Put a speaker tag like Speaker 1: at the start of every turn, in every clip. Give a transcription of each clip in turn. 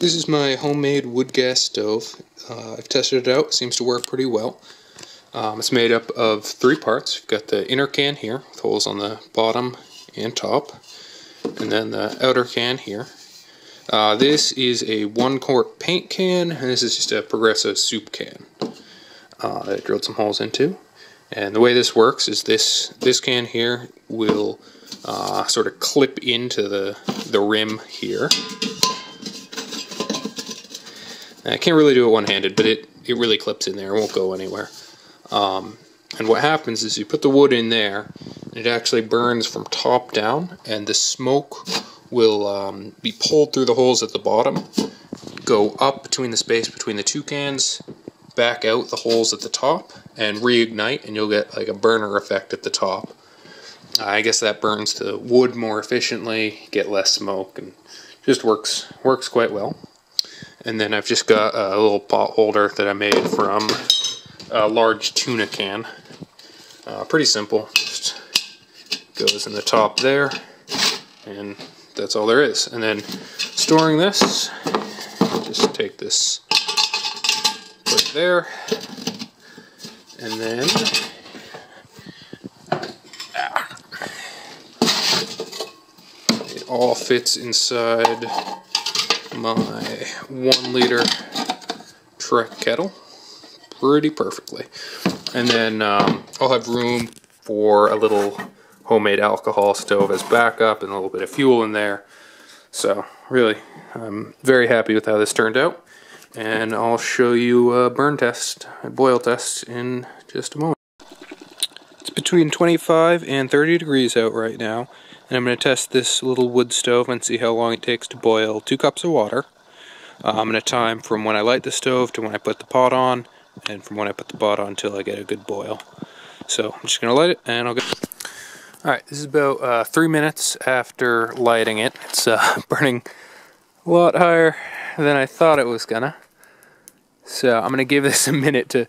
Speaker 1: This is my homemade wood gas stove. Uh, I've tested it out. It seems to work pretty well. Um, it's made up of three parts. You've got the inner can here with holes on the bottom and top, and then the outer can here. Uh, this is a one quart paint can, and this is just a Progresso soup can uh, that I drilled some holes into. And the way this works is this this can here will uh, sort of clip into the the rim here. I can't really do it one-handed, but it, it really clips in there. It won't go anywhere. Um, and what happens is you put the wood in there, it actually burns from top down, and the smoke will um, be pulled through the holes at the bottom, go up between the space between the two cans, back out the holes at the top, and reignite, and you'll get like a burner effect at the top. I guess that burns the wood more efficiently, get less smoke, and just works works quite well. And then I've just got a little pot holder that I made from a large tuna can. Uh, pretty simple. Just goes in the top there, and that's all there is. And then storing this, just take this, put there, and then it all fits inside my one liter Trek kettle pretty perfectly. And then um, I'll have room for a little homemade alcohol stove as backup and a little bit of fuel in there. So really, I'm very happy with how this turned out. And I'll show you a burn test, a boil test in just a moment. It's between 25 and 30 degrees out right now. And I'm going to test this little wood stove and see how long it takes to boil two cups of water. I'm going to time from when I light the stove to when I put the pot on, and from when I put the pot on until I get a good boil. So I'm just going to light it, and I'll get... Alright, this is about uh, three minutes after lighting it. It's uh, burning a lot higher than I thought it was gonna. So I'm gonna give this a minute to,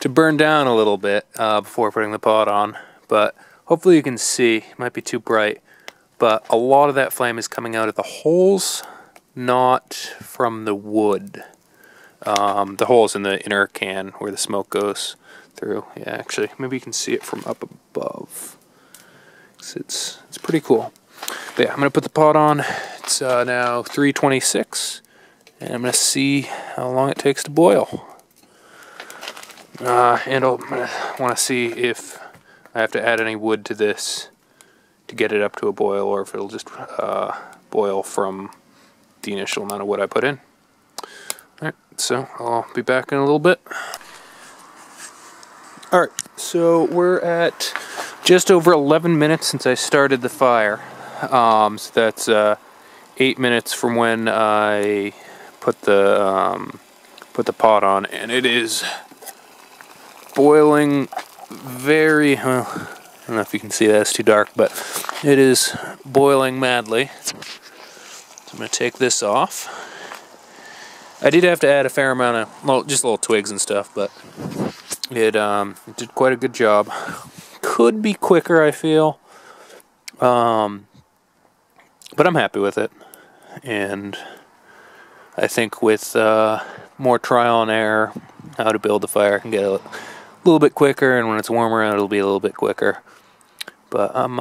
Speaker 1: to burn down a little bit uh, before putting the pot on. But hopefully you can see, it might be too bright, but a lot of that flame is coming out of the holes, not from the wood. Um, the holes in the inner can where the smoke goes through. Yeah, actually, maybe you can see it from up above. It's, it's pretty cool. But yeah, I'm to put the pot on. It's uh, now 326, and I'm to see how long it takes to boil. Uh, and I'll want to see if I have to add any wood to this to get it up to a boil or if it'll just uh, boil from the initial amount of wood I put in. Alright, so I'll be back in a little bit. Alright, so we're at just over 11 minutes since I started the fire. Um, so that's uh, 8 minutes from when I put the um, put the pot on and it is boiling very well, don't know if you can see that, it's too dark, but it is boiling madly. So I'm going to take this off. I did have to add a fair amount of, well, just little twigs and stuff, but it, um, it did quite a good job. Could be quicker, I feel. Um, but I'm happy with it. And I think with uh, more trial and error, how to build the fire, I can get a little bit quicker, and when it's warmer it'll be a little bit quicker. But I'm